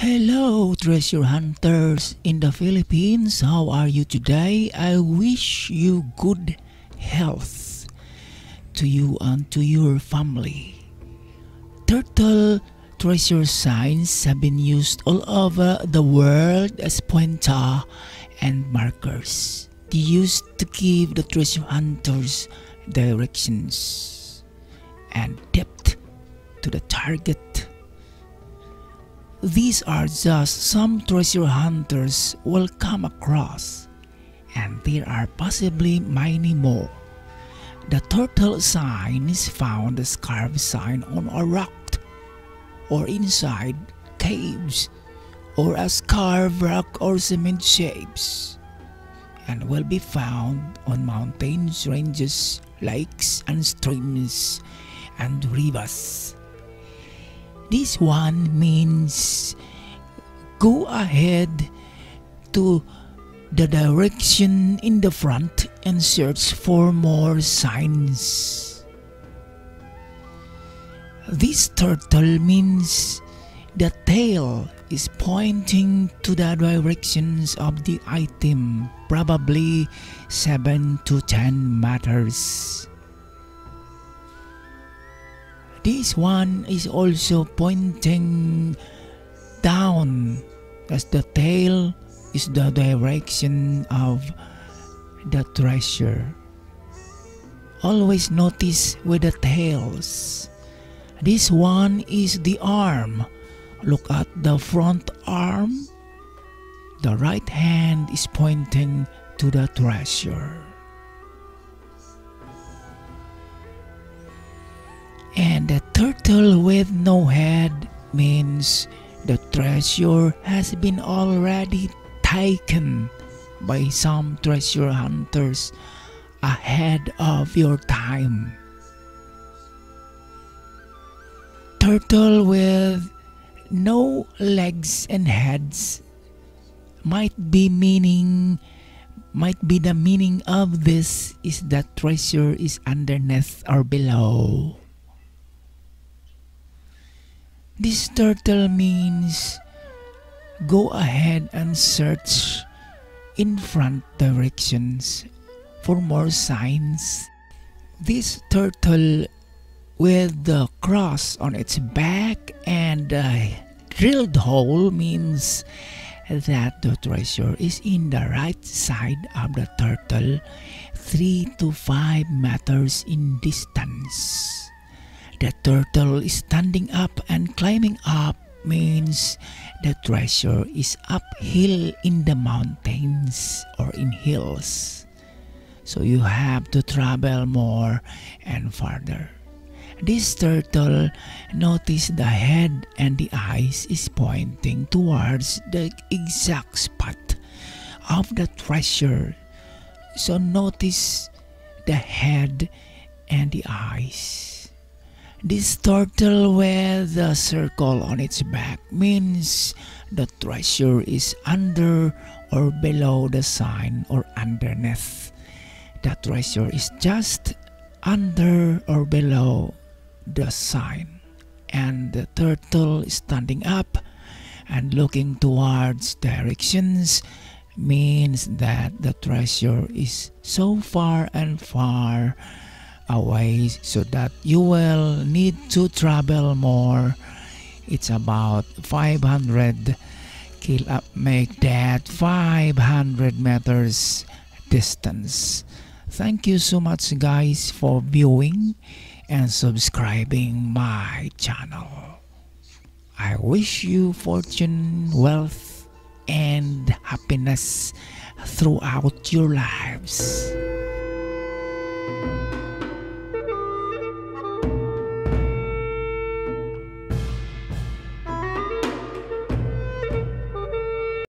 Hello, treasure hunters in the Philippines. How are you today? I wish you good health to you and to your family. Turtle treasure signs have been used all over the world as pointer and markers. They used to give the treasure hunters directions and depth to the target. These are just some treasure hunters will come across, and there are possibly many more. The turtle sign is found as carved sign on a rock or inside caves or as carved rock or cement shapes and will be found on mountains, ranges, lakes and streams and rivers. This one means go ahead to the direction in the front and search for more signs. This turtle means the tail is pointing to the directions of the item, probably 7 to 10 meters. This one is also pointing down as the tail is the direction of the treasure. Always notice with the tails. This one is the arm. Look at the front arm. The right hand is pointing to the treasure. The turtle with no head means the treasure has been already taken by some treasure hunters ahead of your time. Turtle with no legs and heads might be meaning might be the meaning of this is that treasure is underneath or below. This turtle means go ahead and search in front directions for more signs. This turtle with the cross on its back and a drilled hole means that the treasure is in the right side of the turtle 3 to 5 meters in distance. The turtle is standing up and climbing up means the treasure is uphill in the mountains or in hills. So you have to travel more and farther. This turtle notice the head and the eyes is pointing towards the exact spot of the treasure. So notice the head and the eyes. This turtle with a circle on its back means the treasure is under or below the sign or underneath. The treasure is just under or below the sign. And the turtle is standing up and looking towards directions means that the treasure is so far and far away so that you will need to travel more. It's about 500 kill up make that 500 meters distance. Thank you so much guys for viewing and subscribing my channel. I wish you fortune wealth and happiness throughout your lives